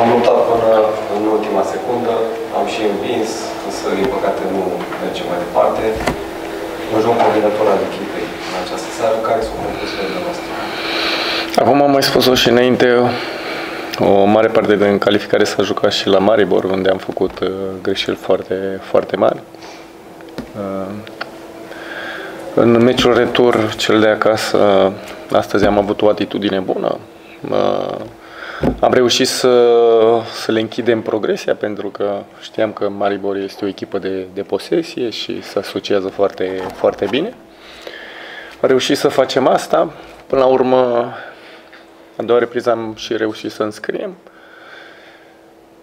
Am luptat până în ultima secundă, am și învins, însă din păcate nu merge mai departe. Un joc combinator al echipei în această seară, care sunt concluziile noastre? Acum am mai spus-o și înainte, o mare parte din calificare s-a jucat și la Maribor, unde am făcut uh, greșeli foarte, foarte mari. Uh, în meciul retur, cel de acasă, astăzi am avut o atitudine bună. Uh, am reușit să, să le închidem progresia pentru că știam că Maribor este o echipă de, de posesie și se asociază foarte, foarte bine. Am reușit să facem asta. Până la urmă, a doua repriză am și reușit să înscriem.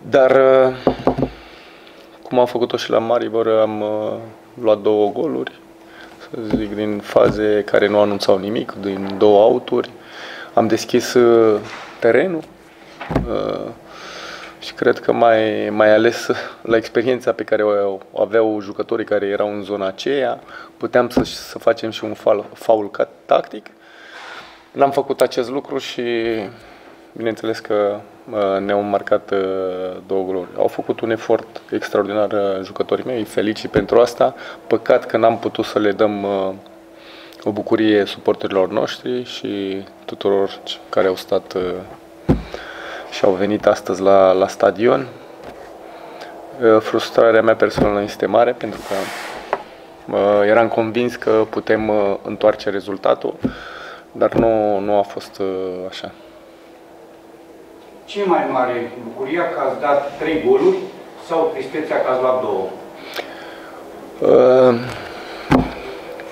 Dar, cum am făcut-o și la Maribor, am uh, luat două goluri, să zic, din faze care nu anunțau nimic, din două auturi. Am deschis uh, terenul uh, și cred că mai, mai ales la experiența pe care o aveau jucătorii care erau în zona aceea, puteam să, să facem și un faul, faul tactic. N-am făcut acest lucru și bineînțeles că ne-au marcat două goluri. Au făcut un efort extraordinar jucătorii mei, felicit pentru asta. Păcat că n-am putut să le dăm o bucurie suporterilor noștri și tuturor care au stat și au venit astăzi la, la stadion. Frustrarea mea personală este mare pentru că eram convins că putem întoarce rezultatul, dar nu, nu a fost așa. Ce mai mare bucuria că ați dat trei goluri sau tristețea că ați luat două? Uh,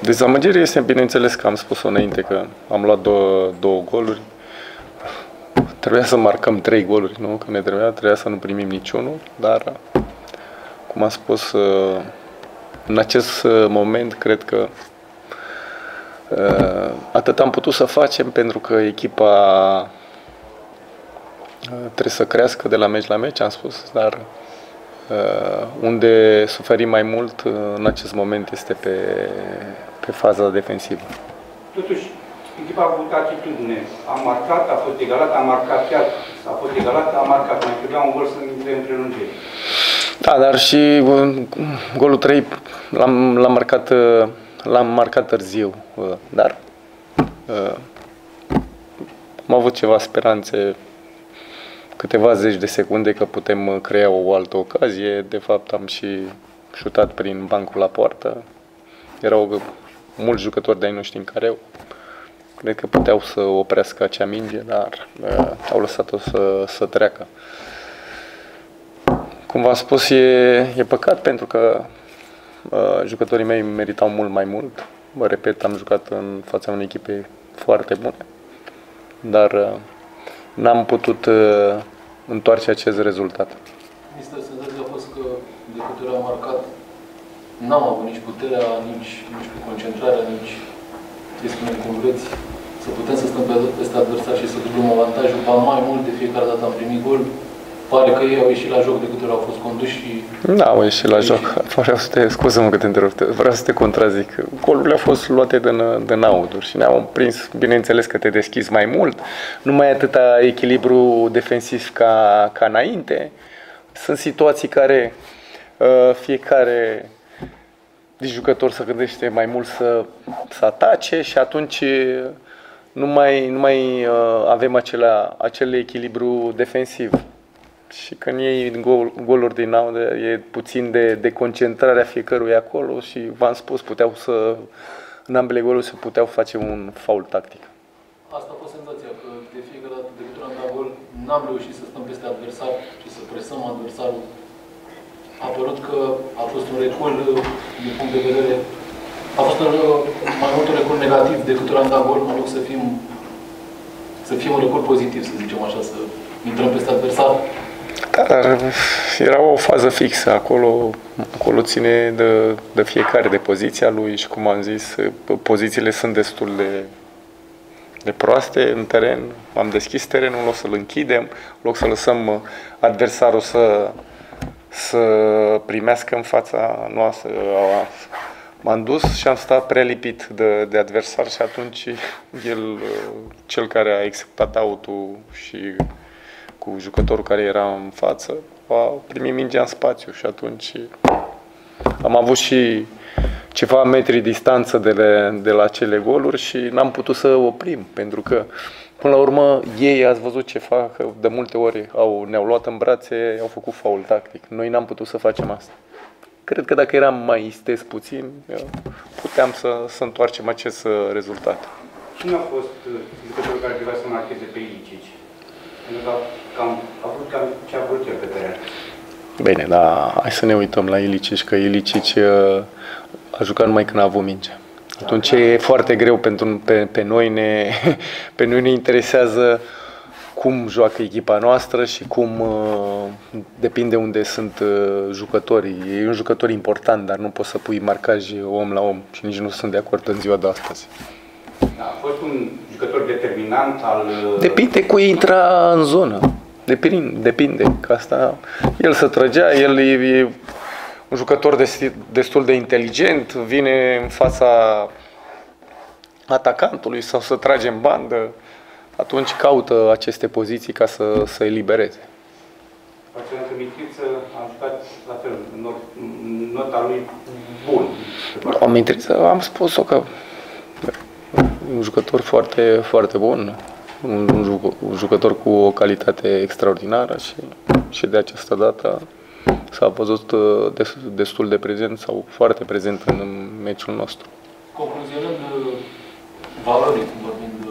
dezamăgirea este, bineînțeles că am spus-o înainte, că am luat două, două goluri. Trebuia să marcăm trei goluri, nu? Că ne trebuia, trebuia să nu primim niciunul, dar, cum am spus, uh, în acest moment, cred că uh, atât am putut să facem pentru că echipa trebuie să crească de la meci la meci, am spus, dar uh, unde suferim mai mult uh, în acest moment este pe, pe faza defensivă. Totuși, echipa a avut atitudine. A marcat, a fost egalat, a marcat chiar, a fost egalat, a marcat. Mai trebuia un gol să intre în prelungire. Da, dar și uh, golul 3 l-am, l-am marcat l-am marcat târziu, dar am avut ceva speranțe câteva zeci de secunde că putem uh, crea o altă ocazie. De fapt, am și șutat prin bancul la poartă. Erau mulți jucători de-ai noștri în care cred că puteau să oprească acea minge, dar uh, au lăsat-o să, să treacă. Cum v-am spus, e, e păcat pentru că uh, jucătorii mei meritau mult mai mult. Mă repet, am jucat în fața unei echipe foarte bune, dar uh, n-am putut uh, întoarce acest rezultat. Este senzația a fost că de câte ori am marcat, n-am avut nici puterea, nici, nici cu concentrarea, nici, spune cum vreți, să putem să stăm pe, peste adversar și să dublăm avantajul, ba mai mult de fiecare dată am primit gol, pare că ei au ieșit la joc de câte ori au fost conduși și... Da, au ieșit la joc. Vreau să te, scuză-mă că te întrerup, vreau să te contrazic. Golurile au fost luate din, din auturi și ne-au prins, bineînțeles că te deschizi mai mult, nu mai atâta echilibru defensiv ca, ca înainte. Sunt situații care uh, fiecare de jucător să gândește mai mult să, să atace și atunci nu mai, nu mai uh, avem acela, acel echilibru defensiv. Și când iei gol, goluri din nou, e puțin de, de concentrarea fiecărui acolo și v-am spus, puteau să, în ambele goluri se puteau face un faul tactic. Asta a fost senzația, că de fiecare dată de câte am dat gol, n-am reușit să stăm peste adversar și să presăm adversarul. A părut că a fost un recul din punct de vedere a fost un, mai mult un recul negativ decât ori am dat gol, în loc să fim să fie un recul pozitiv, să zicem așa, să intrăm peste adversar. Dar era o fază fixă, acolo, acolo ține de, de fiecare, de poziția lui și cum am zis, pozițiile sunt destul de, de proaste în teren. Am deschis terenul, în loc să-l închidem, în loc să lăsăm adversarul să, să primească în fața noastră. M-am dus și am stat prelipit de, de adversar și atunci el, cel care a executat autul și cu jucătorul care era în față, a primit mingea în spațiu și atunci am avut și ceva metri distanță de, le, de la cele goluri și n-am putut să oprim, pentru că până la urmă ei ați văzut ce fac, de multe ori au, ne-au luat în brațe, au făcut faul tactic. Noi n-am putut să facem asta. Cred că dacă eram mai istes puțin, puteam să, să întoarcem acest uh, rezultat. Cine a fost uh, jucătorul care trebuia să marcheze pe Ilicici? Pentru că cam, a avut cam ce a vrut el pe teren. Bine, dar hai să ne uităm la Ilicici, că Ilicici uh, a jucat numai când a avut minge. Atunci e foarte greu pentru pe, pe noi ne pe noi ne interesează cum joacă echipa noastră și cum uh, depinde unde sunt uh, jucătorii. E un jucător important, dar nu poți să pui marcaj om la om și nici nu sunt de acord în ziua de astăzi. A fost un jucător determinant al... uh, Depinde cu intra în zonă. Depinde, depinde. Că asta, el se trăgea, el e, e un jucător desti- destul de inteligent, vine în fața atacantului sau să trage în bandă, atunci caută aceste poziții ca să să elibereze. Pacientul Mitriță a jucat la fel, not, nota lui bun. Am intrat, am spus-o că un jucător foarte, foarte bun, un, un, juc- un jucător cu o calitate extraordinară și, și de această dată s-a văzut uh, des- destul de prezent sau foarte prezent în meciul nostru. Concluzionând uh, valorii, vorbind,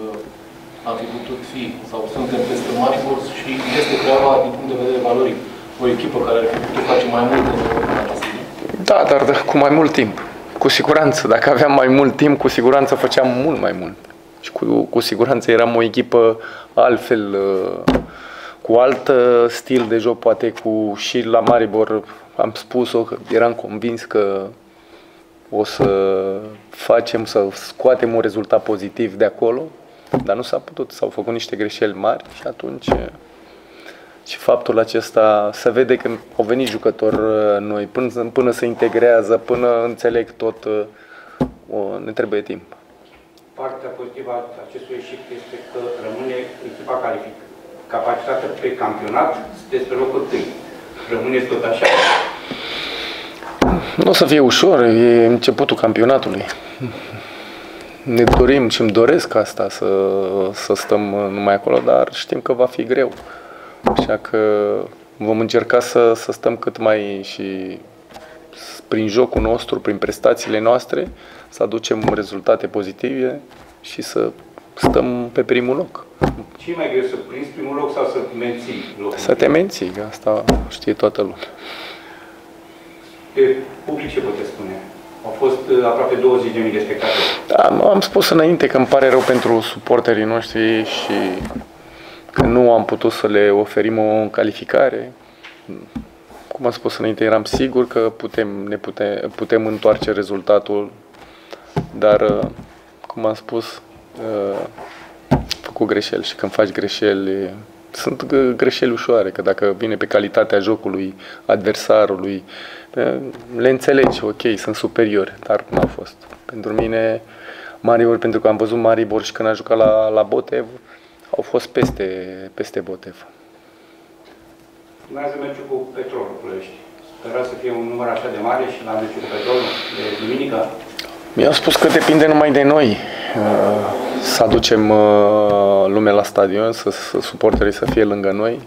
uh, am fi putut fi sau suntem peste Maribor și este Craiova din punct de vedere valorii o echipă care ar fi putut face mai mult în în această zi. Da, dar de- cu mai mult timp. Cu siguranță. Dacă aveam mai mult timp, cu siguranță făceam mult mai mult. Și cu, cu siguranță eram o echipă altfel, uh, cu alt uh, stil de joc, poate cu și la Maribor am spus-o, că eram convins că o să facem, să scoatem un rezultat pozitiv de acolo, dar nu s-a putut, s-au făcut niște greșeli mari și atunci uh, și faptul acesta se vede când au venit jucători uh, noi, până, până se integrează, până înțeleg tot, uh, o, ne trebuie timp. Partea pozitivă a acestui eșec este că rămâne echipa calific capacitată pe campionat despre locul 1. Rămâneți tot așa. Nu o să fie ușor, e începutul campionatului. Ne dorim și îmi doresc asta, să, să stăm numai acolo, dar știm că va fi greu. Așa că vom încerca să, să stăm cât mai și prin jocul nostru, prin prestațiile noastre, să aducem rezultate pozitive și să stăm pe primul loc. Ce e mai greu, să prinzi primul loc sau să menții locul? Să te menții, că asta știe toată lumea. Pe public ce puteți spune? Au fost uh, aproape 20.000 de spectatori. Da, am spus înainte că îmi pare rău pentru suporterii noștri și că nu am putut să le oferim o calificare. Cum am spus înainte, eram sigur că putem, ne putem, putem întoarce rezultatul, dar, uh, cum am spus, uh, am făcut greșeli și când faci greșeli, sunt g- greșeli ușoare, că dacă vine pe calitatea jocului adversarului, uh, le înțelegi, ok, sunt superiori, dar nu au fost. Pentru mine, Maribor, pentru că am văzut Maribor și când a jucat la, la Botev, au fost peste, peste Botev. Urmează meciul cu Petrolul Ploiești. Spera să fie un număr așa de mare și la meciul cu Petrolul de duminică. Mi-au spus că depinde numai de noi uh, să aducem uh, lumea la stadion, să, să suporterii să fie lângă noi.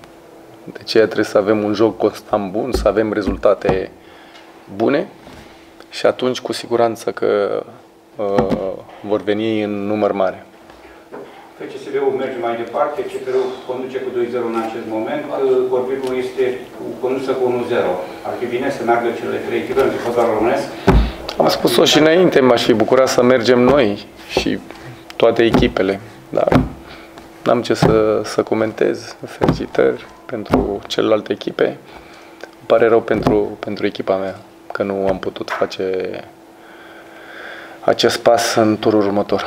De aceea trebuie să avem un joc constant bun, să avem rezultate bune și atunci cu siguranță că uh, vor veni în număr mare. FCSB-ul merge mai departe, CPR-ul conduce cu 2-0 în acest moment, Corvigul este cu- condusă cu 1-0. Ar fi bine să meargă cele trei echipe în fotbalul românesc? Am spus-o și înainte, m-aș fi bucurat să mergem noi și toate echipele, dar n-am ce să, să comentez. Felicitări pentru celelalte echipe. Îmi pare rău pentru, pentru echipa mea că nu am putut face acest pas în turul următor.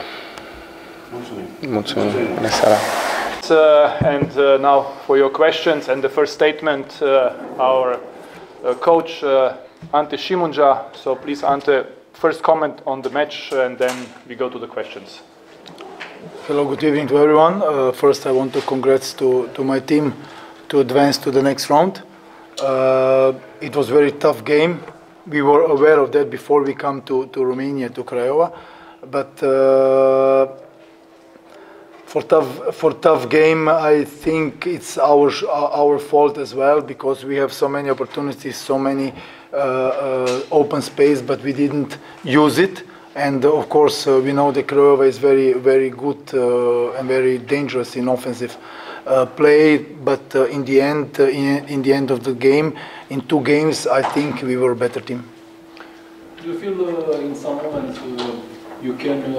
Mulțumim. Mulțumim. Bună seara! Uh, and uh, now for your questions and the first statement, uh, our uh, coach uh, Ante Shimunja. So please, Ante, first comment on the match, and then we go to the questions. Hello, good evening to everyone. Uh, first, I want to congrats to, to my team to advance to the next round. Uh, it was a very tough game. We were aware of that before we come to, to Romania, to Craiova. But uh, for tough for tough game, I think it's our our fault as well because we have so many opportunities, so many uh, uh, open space, but we didn't use it. And uh, of course, uh, we know that Craiova is very very good uh, and very dangerous in offensive uh, play. But uh, in the end, uh, in, in the end of the game, in two games, I think we were a better team. Do you feel uh, in some moments uh, you can uh,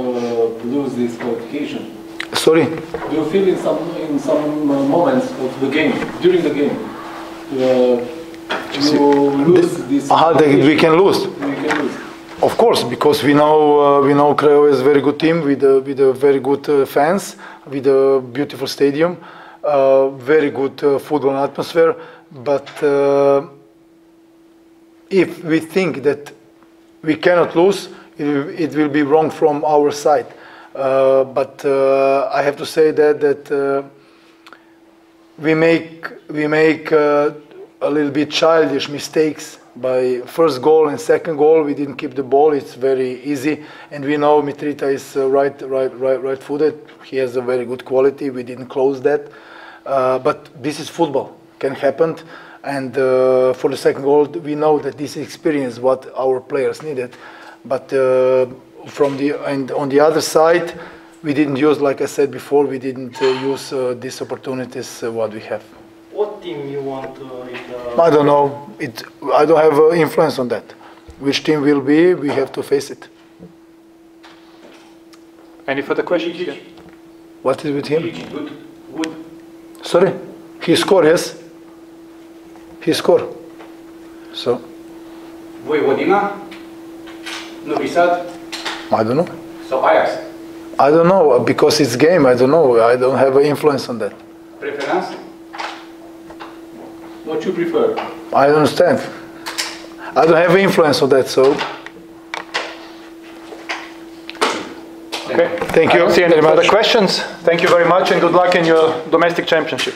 lose this qualification? Sorry. Do you feel in some in some uh, moments of the game, during the game, you lose this? Aha, that we can lose. We can lose. Of course, because we know uh, we know Craiova is a very good team with uh, with a very good uh, fans, with a beautiful stadium, uh, very good uh, football atmosphere. But uh, if we think that we cannot lose, it, will- it will be wrong from our side. Uh, but uh, I have to say that that uh, we make we make uh, a little bit childish mistakes by first goal and second goal. We didn't keep the ball. It's very easy. And we know Mitrita is uh, right right right right footed he has a very good quality. We didn't close that. Uh, but this is football. Can happen. And uh, for the second goal we know that this is experience what our players needed. But uh, from the and on the other side we didn't use like I said before we didn't uh, use uh, these opportunities what we have team you want uh, in the I don't know. It, I don't have uh, influence on that. Which team will be, we have to face it. Any further questions? Yeah. What is with him? Ilicic, good, good. Sorry? He score, yes? He score. So, Voivodina, Novi Sad I don't know. sau Ajax? I don't know, because it's game, I don't know. I don't have influence on that. Preferanță? What you prefer? I understand. I don't have influence on that, so Okay. thank I you don't see any very further much. questions. Thank you very much and good luck in your domestic championship.